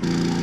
Mm-hmm.